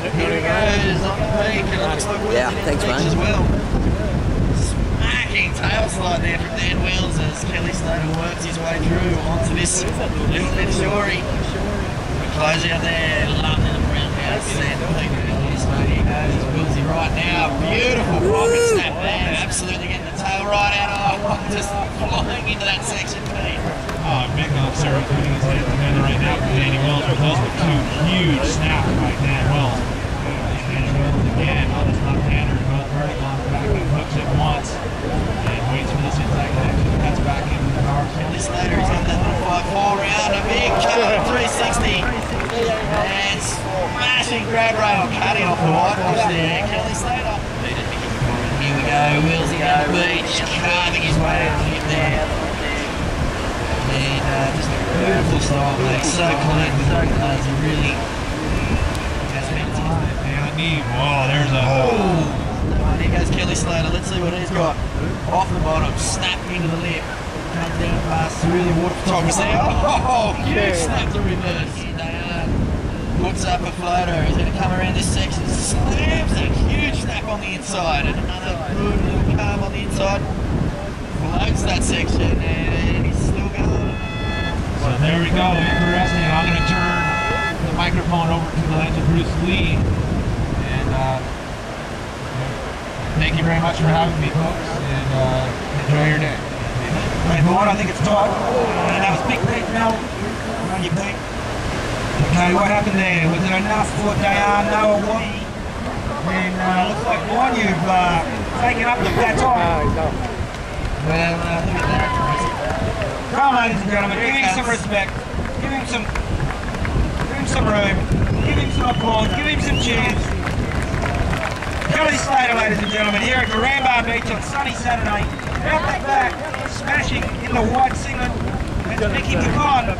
Here he goes on the peak. And nice. Like yeah, thanks, man. As well. Smacking tail slide there from Dan Wills as Kelly Slater works his way through onto this little bit of shory. Close out there, loving the brown house. Sand peak. Wilsey right now, beautiful rocket snap there. Absolutely getting the tail right out. of Oh, just flying into that section, Pete. Oh, Mick Officer putting his hands together right now for Danny Wills, but those were two huge snaps by Dan Wills. Danny Wills again on his left-hander, goes vertical on the back and hooks it once, and waits for this inside connection, cuts back into the power. Kelly he's on that little 5-4 round, a big cut, 360. And smashing grab rail, cutting off the whitewash there. Kelly Slater. Here we go, Willsy down the beach, carving his way out there. And uh, just beautiful style, mate. So what he does. He really been And knee, whoa, there's a... Oh, there goes Kelly Slater. Let's see what he's got. Off the bottom, snap into the lip. Comes down past through the water photography. Oh, huge snap to reverse. Puts up a floater. He's going to come around this section. Slams a huge snap on the inside. And another good little carve on the inside. Floats that section. And. So there we go, interesting. I'm going to turn the microphone over to the legend Bruce Lee. And uh, thank you very much for having me, folks. And uh, enjoy your day. Right, Lord, I think it's Todd. Uh, that was Big Pete Mel. On your Pete. Okay, what happened there? Was it enough for Diana or what? And uh, looks like one you've uh, taken up the baton. Well, uh, look at that. Come on, ladies and gentlemen, give him some respect. Give him some, give him some room. Give him some applause. Give him some cheers. Kelly Slater, ladies and gentlemen, here at Duranbah Beach on sunny Saturday. Out the back, smashing in the white singlet. That's Mickey McCon.